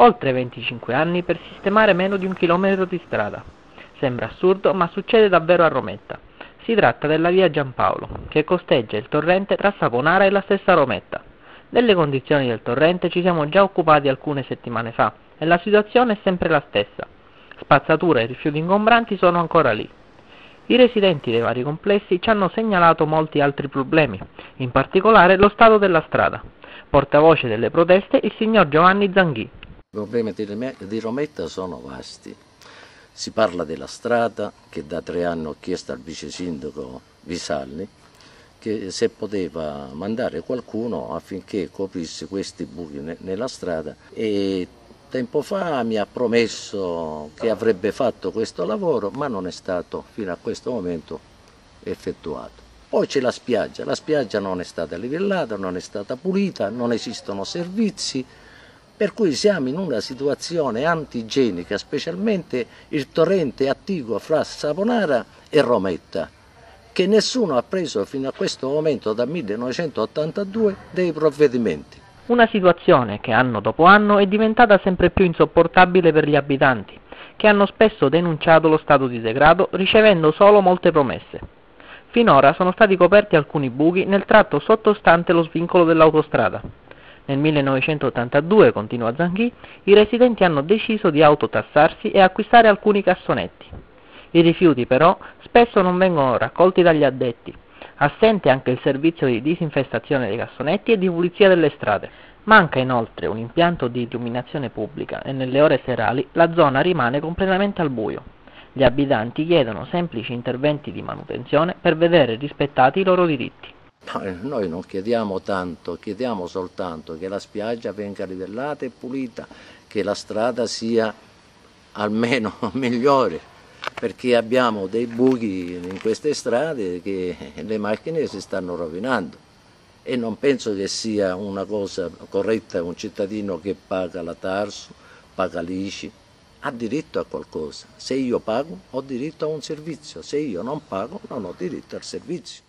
Oltre 25 anni per sistemare meno di un chilometro di strada. Sembra assurdo, ma succede davvero a Rometta. Si tratta della via Giampaolo, che costeggia il torrente tra Saponara e la stessa Rometta. Delle condizioni del torrente ci siamo già occupati alcune settimane fa e la situazione è sempre la stessa. Spazzatura e rifiuti ingombranti sono ancora lì. I residenti dei vari complessi ci hanno segnalato molti altri problemi, in particolare lo stato della strada. Portavoce delle proteste il signor Giovanni Zanghì. I problemi di Rometta sono vasti. Si parla della strada che da tre anni ho chiesto al vice sindaco Visalli che se poteva mandare qualcuno affinché coprisse questi buchi nella strada e tempo fa mi ha promesso che avrebbe fatto questo lavoro ma non è stato fino a questo momento effettuato. Poi c'è la spiaggia, la spiaggia non è stata livellata, non è stata pulita, non esistono servizi, per cui siamo in una situazione antigenica, specialmente il torrente attiguo fra Saponara e Rometta, che nessuno ha preso fino a questo momento, dal 1982, dei provvedimenti. Una situazione che anno dopo anno è diventata sempre più insopportabile per gli abitanti, che hanno spesso denunciato lo stato di degrado ricevendo solo molte promesse. Finora sono stati coperti alcuni buchi nel tratto sottostante lo svincolo dell'autostrada. Nel 1982, continua Zanghi, i residenti hanno deciso di autotassarsi e acquistare alcuni cassonetti. I rifiuti però spesso non vengono raccolti dagli addetti. Assente anche il servizio di disinfestazione dei cassonetti e di pulizia delle strade. Manca inoltre un impianto di illuminazione pubblica e nelle ore serali la zona rimane completamente al buio. Gli abitanti chiedono semplici interventi di manutenzione per vedere rispettati i loro diritti. Noi non chiediamo tanto, chiediamo soltanto che la spiaggia venga livellata e pulita, che la strada sia almeno migliore, perché abbiamo dei buchi in queste strade che le macchine si stanno rovinando e non penso che sia una cosa corretta un cittadino che paga la Tarso, paga l'ICI, ha diritto a qualcosa. Se io pago ho diritto a un servizio, se io non pago non ho diritto al servizio.